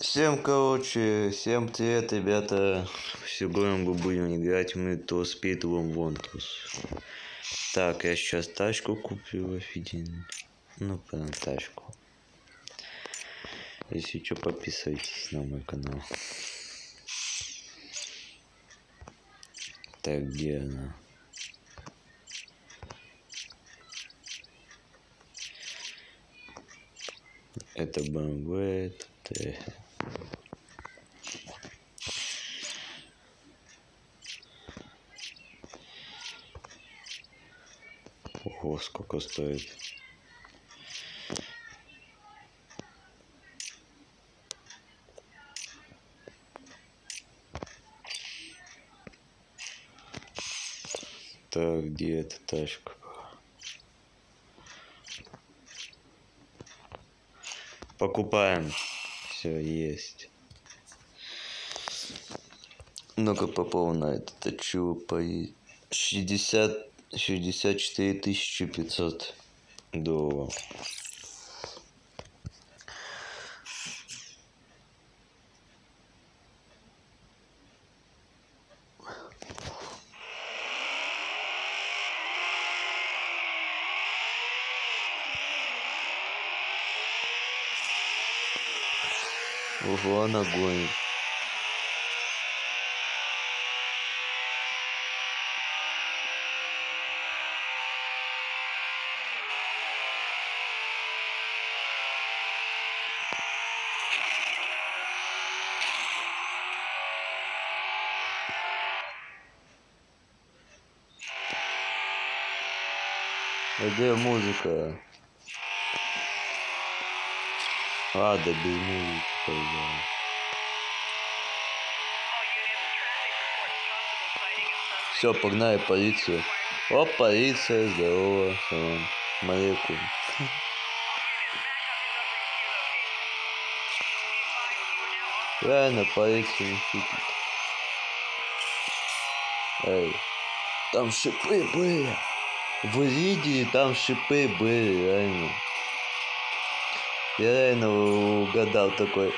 Всем, короче, всем привет, ребята. Сегодня мы будем играть мы то Speed One Wantus. Так, я сейчас тачку купил офигенно. Ну, прям тачку. Если что, подписывайтесь на мой канал. Так, где она? Это BMW, это... Ого, сколько стоит. Так, где эта тачка? Покупаем. Все есть. Ну-ка попал на этот хочу по 60 64 тысячи 500 долларов. Ого, она гонит. Где музыка? А, да без музыки тогда. Все, погнали полицию. О, полиция, здорово. Салам алейкум. Реально, полиция не шутит. Эй, там шипы были. Вы видели, там шипы были, реально. Я реально угадал такой.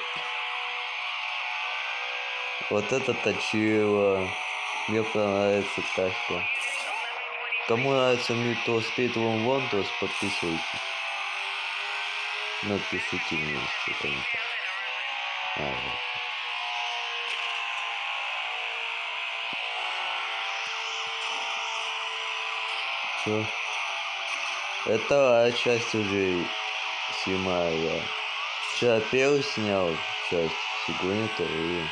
Вот это точило. Мне понравится тачка. Кому нравится то Speed One Wantos, подписывайтесь. Напишите мне, не так. А, вот. Чё? Это часть уже снимаю я. Вчера первый снял часть, сегодня вторую.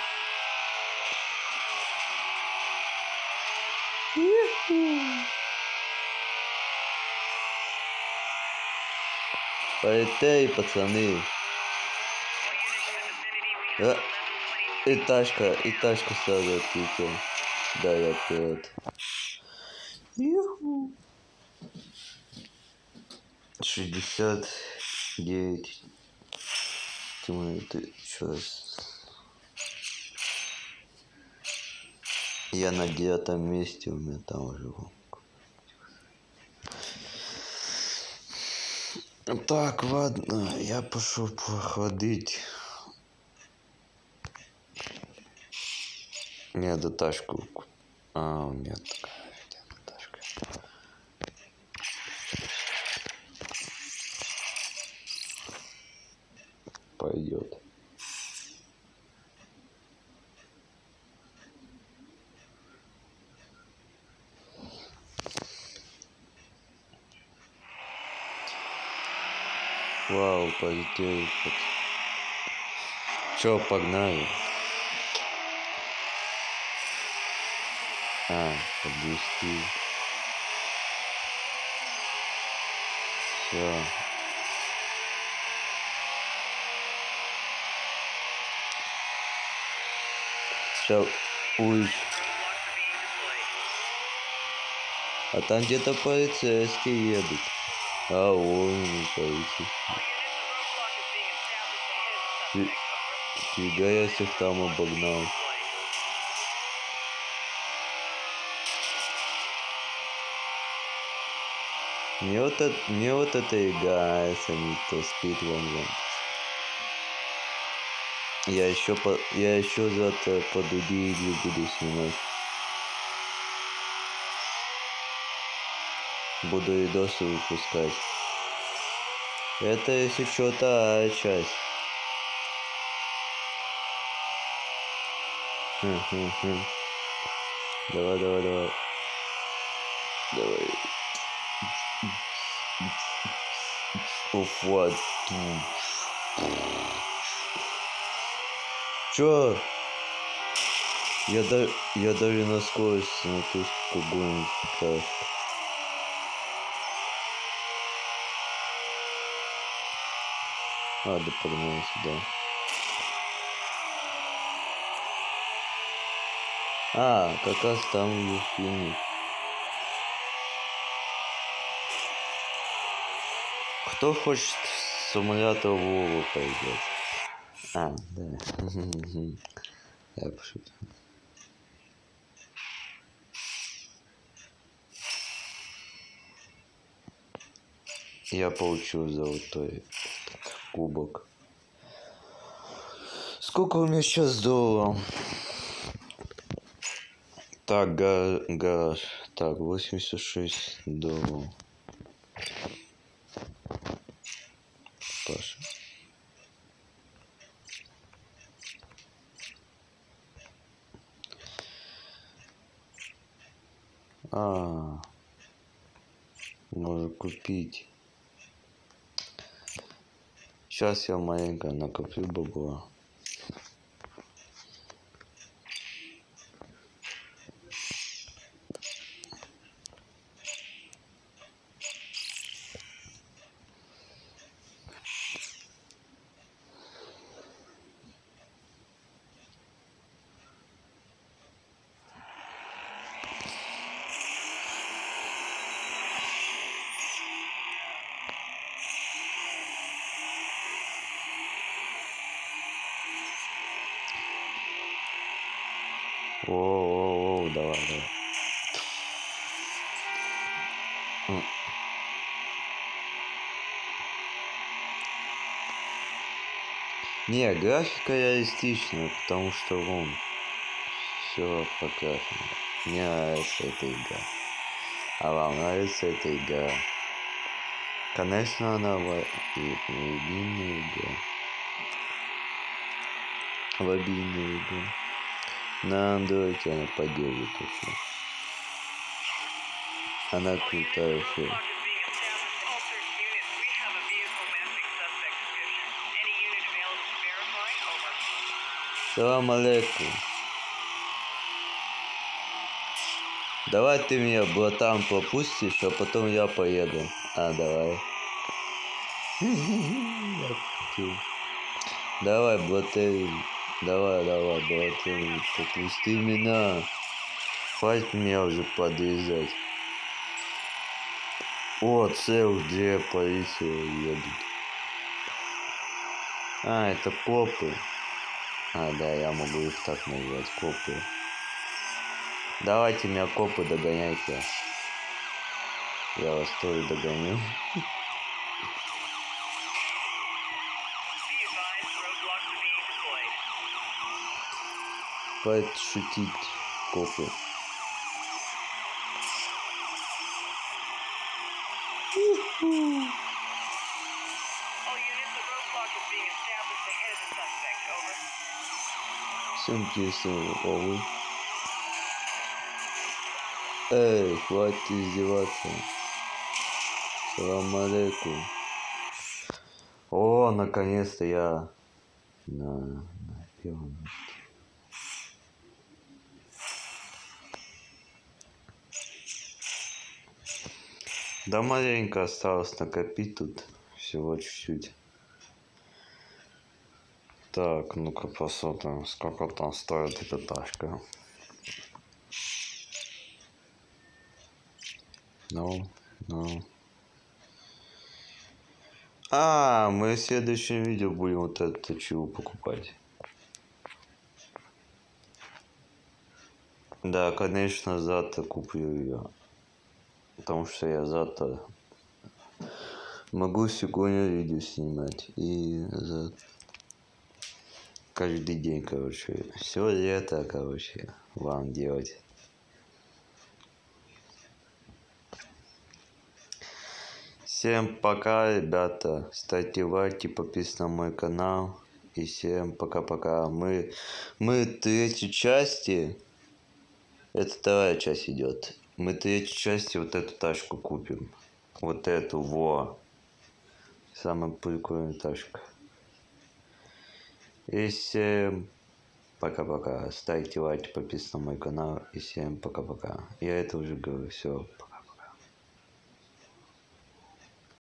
Полетели, пацаны. А, и тачка, и тачка сразу отлетела. Да, я вперед. Юху. 69 Тимон, ты сейчас я на девятом месте у меня там живу так ладно я пошел походить. До тачку а меня такая тачка пойдет. Вау, полетели. Чё, погнали? А, подвести. Все. Сейчас улиц. А там где-то полицейские едут. А вон полицейские. Фи- Фига я всех там обогнал. Мне вот, это, мне вот это игра нравится, не то Speed One One. Я еще по... я еще завтра по игры буду снимать. Буду видосы выпускать. Это если что та часть. Хм, хм, хм. Давай, давай, давай. Давай. Уф, вот. Чё? Я, да, я даже на скорость смотрю, сколько гонит да погнали сюда. А, как раз там ее финик. Кто хочет в Вову поиграть? А, да. Я пошутил. Я получил золотой кубок. Сколько у меня сейчас долларов? Так, га, га, так, 86 долларов. Сейчас я маленько накоплю бабла. О-о-о, давай, давай. М. Не, графика реалистичная, потому что вон все покрашено. Мне нравится эта игра. А вам нравится эта игра? Конечно, она и мобильная игра. Мобильная игра. На андроиде она поддерживает вообще. Она крутая вообще. Салам алейкум. Давай ты меня, братан, пропустишь, а потом я поеду. А, давай. Давай, братан. Давай, давай, братан, пропусти меня. Хватит меня уже подрезать. О, целых две полиции едут. А, это копы. А, да, я могу их так назвать, копы. Давайте меня копы догоняйте. Я вас тоже догоню. Хватит шутить, копы. Всем честно, овы. Эй, хватит издеваться. Салам алейкум. О, наконец-то я на, на первом Да маленько осталось накопить тут. Всего чуть-чуть. Так, ну-ка посмотрим, сколько там стоит эта тачка. Ну, ну. А, мы в следующем видео будем вот эту чего покупать. Да, конечно, завтра куплю ее. Потому что я завтра могу сегодня видео снимать. И за... каждый день, короче. Все лето, короче, вам делать. Всем пока, ребята. Ставьте лайки, подписывайтесь на мой канал. И всем пока-пока. Мы, мы третьей части. Это вторая часть идет. Мы третьей части вот эту тачку купим. Вот эту, во. Самая прикольная тачка. И всем пока-пока. Ставьте лайки, подписывайтесь на мой канал. И всем пока-пока. Я это уже говорю. Все, пока.